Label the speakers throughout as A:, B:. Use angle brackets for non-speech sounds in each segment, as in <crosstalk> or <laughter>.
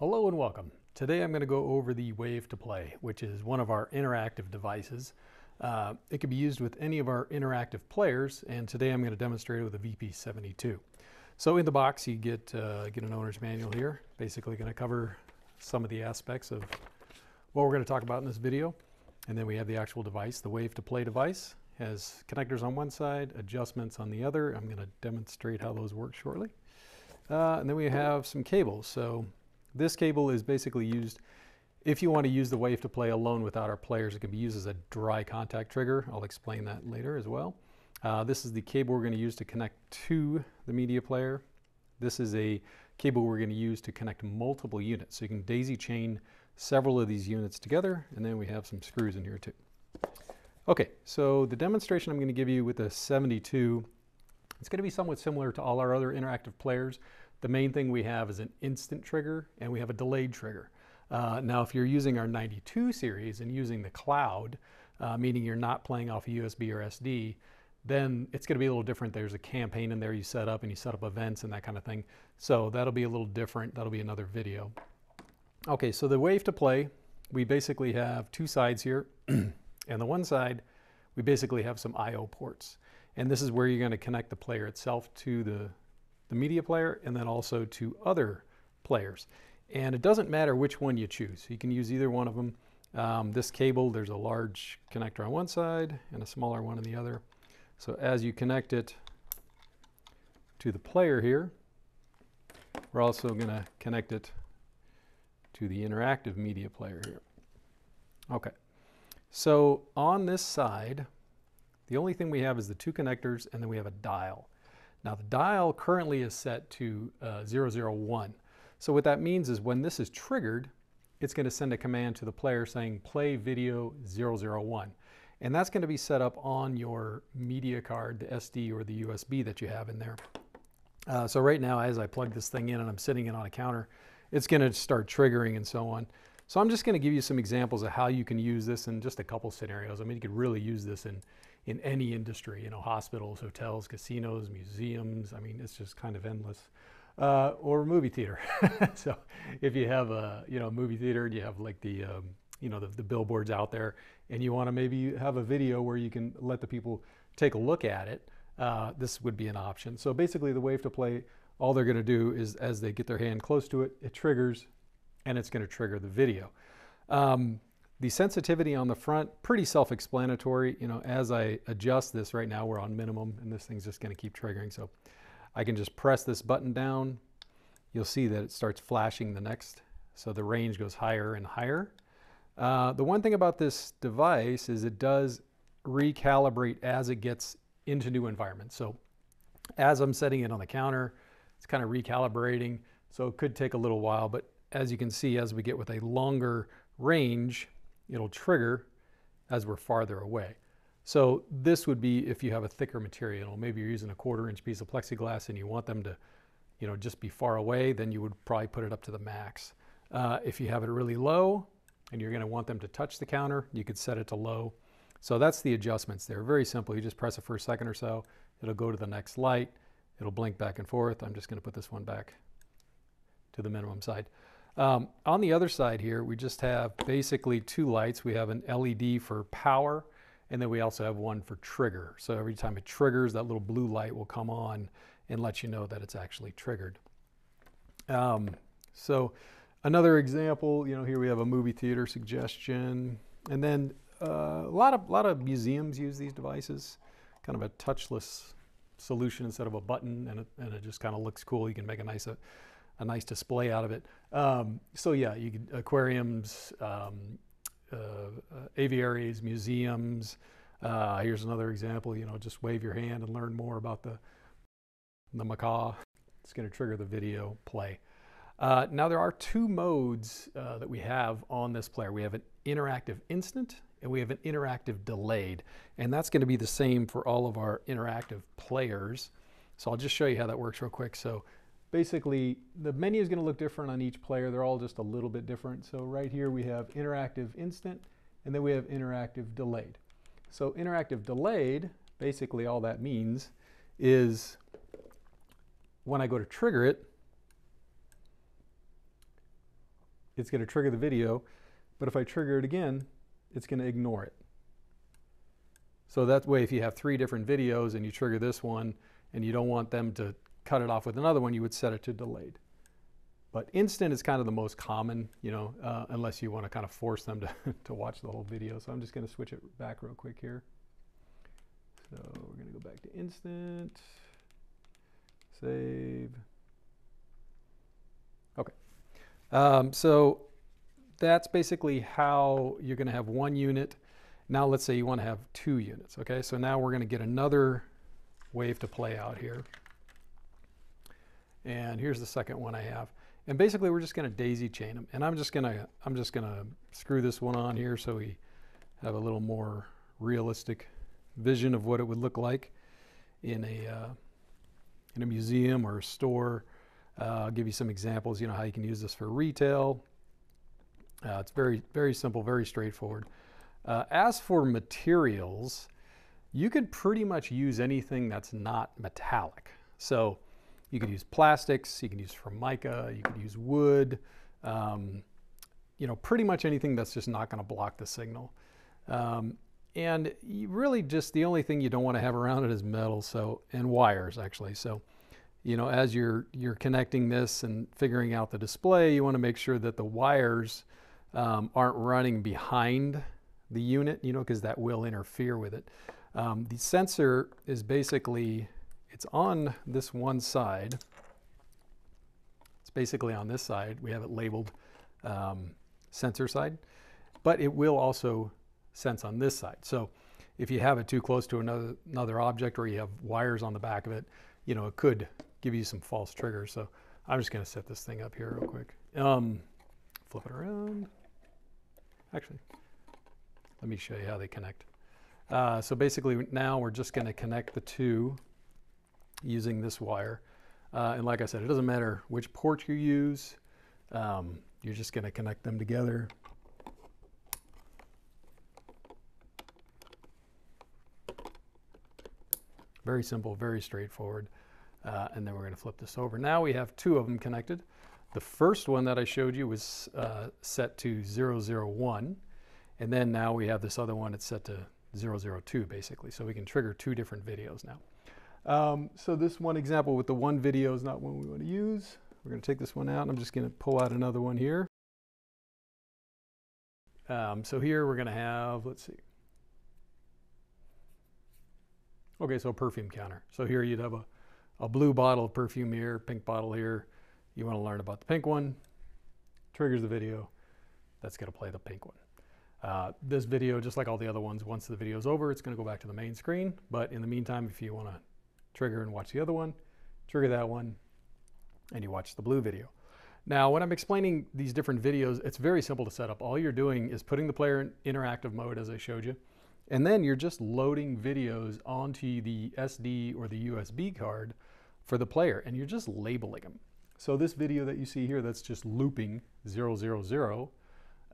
A: Hello and welcome. Today I'm going to go over the Wave to Play, which is one of our interactive devices. Uh, it can be used with any of our interactive players, and today I'm going to demonstrate it with a VP72. So in the box you get, uh, get an owner's manual here, basically going to cover some of the aspects of what we're going to talk about in this video. And then we have the actual device, the Wave to Play device. Has connectors on one side, adjustments on the other. I'm going to demonstrate how those work shortly. Uh, and then we have some cables. So this cable is basically used if you want to use the wave to play alone without our players. It can be used as a dry contact trigger. I'll explain that later as well. Uh, this is the cable we're going to use to connect to the media player. This is a cable we're going to use to connect multiple units. So you can daisy chain several of these units together, and then we have some screws in here too. Okay, so the demonstration I'm going to give you with the 72, it's going to be somewhat similar to all our other interactive players. The main thing we have is an instant trigger and we have a delayed trigger. Uh, now, if you're using our 92 series and using the cloud, uh, meaning you're not playing off a USB or SD, then it's going to be a little different. There's a campaign in there you set up and you set up events and that kind of thing. So that'll be a little different. That'll be another video. Okay, so the wave to play, we basically have two sides here. <clears throat> and the one side, we basically have some I.O. ports. And this is where you're going to connect the player itself to the the media player, and then also to other players. And it doesn't matter which one you choose. You can use either one of them. Um, this cable, there's a large connector on one side and a smaller one on the other. So as you connect it to the player here, we're also going to connect it to the interactive media player here. Okay, so on this side, the only thing we have is the two connectors and then we have a dial. Now the dial currently is set to uh, 001. So what that means is when this is triggered, it's going to send a command to the player saying play video 001. And that's going to be set up on your media card, the SD or the USB that you have in there. Uh, so right now, as I plug this thing in and I'm sitting it on a counter, it's going to start triggering and so on. So I'm just going to give you some examples of how you can use this in just a couple scenarios. I mean, you could really use this in, in any industry, you know, hospitals, hotels, casinos, museums. I mean, it's just kind of endless. Uh, or movie theater. <laughs> so if you have a, you know, movie theater and you have like the, um, you know, the, the billboards out there and you want to maybe have a video where you can let the people take a look at it, uh, this would be an option. So basically the wave to play, all they're going to do is as they get their hand close to it, it triggers and it's going to trigger the video. Um, the sensitivity on the front, pretty self-explanatory. You know, as I adjust this right now, we're on minimum and this thing's just going to keep triggering. So I can just press this button down. You'll see that it starts flashing the next. So the range goes higher and higher. Uh, the one thing about this device is it does recalibrate as it gets into new environments. So as I'm setting it on the counter, it's kind of recalibrating. So it could take a little while, but as you can see, as we get with a longer range, it'll trigger as we're farther away. So this would be if you have a thicker material, maybe you're using a quarter inch piece of plexiglass and you want them to, you know, just be far away, then you would probably put it up to the max. Uh, if you have it really low and you're gonna want them to touch the counter, you could set it to low. So that's the adjustments there. Very simple. You just press it for a second or so. It'll go to the next light. It'll blink back and forth. I'm just gonna put this one back to the minimum side. Um, on the other side here, we just have basically two lights. We have an LED for power, and then we also have one for trigger. So every time it triggers, that little blue light will come on and let you know that it's actually triggered. Um, so another example, you know, here we have a movie theater suggestion. And then uh, a lot of, lot of museums use these devices, kind of a touchless solution instead of a button, and it, and it just kind of looks cool. You can make a nice, uh, a nice display out of it. Um, so yeah, you could, aquariums, um, uh, aviaries, museums. Uh, here's another example. You know, just wave your hand and learn more about the the macaw. It's going to trigger the video play. Uh, now there are two modes uh, that we have on this player. We have an interactive instant and we have an interactive delayed. And that's going to be the same for all of our interactive players. So I'll just show you how that works real quick. So basically the menu is going to look different on each player. They're all just a little bit different. So right here we have interactive instant and then we have interactive delayed. So interactive delayed, basically all that means is when I go to trigger it, it's going to trigger the video, but if I trigger it again, it's going to ignore it. So that way, if you have three different videos and you trigger this one and you don't want them to cut it off with another one, you would set it to delayed. But instant is kind of the most common, you know, uh, unless you want to kind of force them to, <laughs> to watch the whole video. So I'm just going to switch it back real quick here. So we're going to go back to instant, save. Okay. Um, so that's basically how you're going to have one unit. Now let's say you want to have two units. Okay, so now we're going to get another wave to play out here. And here's the second one I have. And basically we're just going to daisy chain them. And I'm just going to I'm just to screw this one on here so we have a little more realistic vision of what it would look like in a uh, in a museum or a store. Uh, I'll give you some examples. You know how you can use this for retail. Uh, it's very very simple, very straightforward. Uh, as for materials, you could pretty much use anything that's not metallic. So you could use plastics, you can use formica, you could use wood, um, you know, pretty much anything that's just not going to block the signal. Um, and really just the only thing you don't want to have around it is metal so and wires actually so you know as you're you're connecting this and figuring out the display you want to make sure that the wires um, aren't running behind the unit you know because that will interfere with it um, the sensor is basically it's on this one side. It's basically on this side. We have it labeled um, sensor side, but it will also sense on this side. So if you have it too close to another, another object or you have wires on the back of it, you know, it could give you some false triggers. So I'm just going to set this thing up here real quick. Um, flip it around. Actually, let me show you how they connect. Uh, so basically now we're just going to connect the two using this wire. Uh, and like I said, it doesn't matter which port you use. Um, you're just going to connect them together. Very simple, very straightforward. Uh, and then we're going to flip this over. Now we have two of them connected. The first one that I showed you was uh, set to 001. And then now we have this other one, it's set to 002 basically. So we can trigger two different videos now. Um, so this one example with the one video is not one we want to use. We're going to take this one out. and I'm just going to pull out another one here. Um, so here we're going to have, let's see. Okay, so perfume counter. So here you'd have a, a blue bottle of perfume here, pink bottle here. You want to learn about the pink one. Triggers the video. That's going to play the pink one. Uh, this video, just like all the other ones, once the video is over, it's going to go back to the main screen. But in the meantime, if you want to trigger and watch the other one, trigger that one, and you watch the blue video. Now, when I'm explaining these different videos, it's very simple to set up. All you're doing is putting the player in interactive mode, as I showed you, and then you're just loading videos onto the SD or the USB card for the player, and you're just labeling them. So this video that you see here that's just looping 000,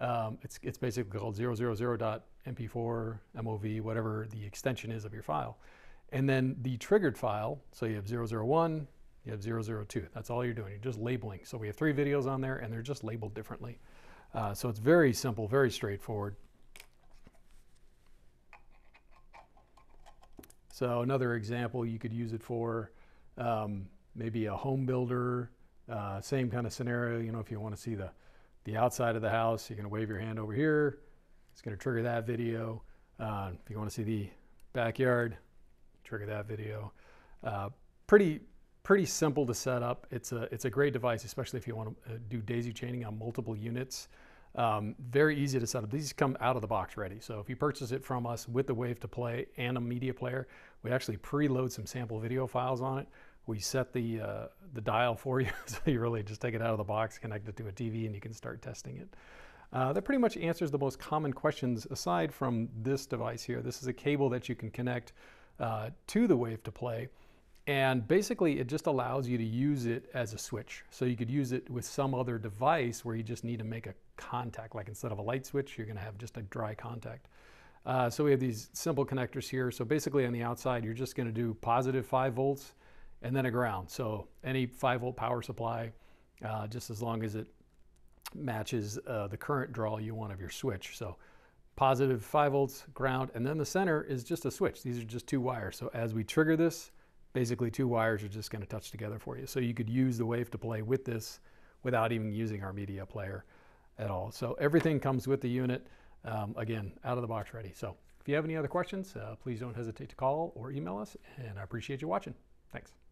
A: um, it's, it's basically called 000.mp4, MOV, whatever the extension is of your file. And then the triggered file, so you have 001, you have 002. That's all you're doing. You're just labeling. So we have three videos on there and they're just labeled differently. Uh, so it's very simple, very straightforward. So another example you could use it for um, maybe a home builder, uh, same kind of scenario. You know, if you want to see the, the outside of the house, you're going to wave your hand over here. It's going to trigger that video. Uh, if you want to see the backyard, trigger that video. Uh, pretty pretty simple to set up. It's a it's a great device, especially if you want to uh, do daisy chaining on multiple units. Um, very easy to set up. These come out of the box ready. So if you purchase it from us with the Wave to Play and a media player, we actually preload some sample video files on it. We set the uh, the dial for <laughs> you, so you really just take it out of the box, connect it to a TV, and you can start testing it. Uh, that pretty much answers the most common questions aside from this device here. This is a cable that you can connect uh, to the wave to play. And basically, it just allows you to use it as a switch. So you could use it with some other device where you just need to make a contact. Like instead of a light switch, you're going to have just a dry contact. Uh, so we have these simple connectors here. So basically, on the outside, you're just going to do positive 5 volts and then a ground. So any 5 volt power supply, uh, just as long as it matches uh, the current draw you want of your switch. So positive 5 volts, ground, and then the center is just a switch. These are just two wires. So as we trigger this, basically two wires are just going to touch together for you. So you could use the wave to play with this without even using our media player at all. So everything comes with the unit, um, again, out of the box ready. So if you have any other questions, uh, please don't hesitate to call or email us, and I appreciate you watching. Thanks.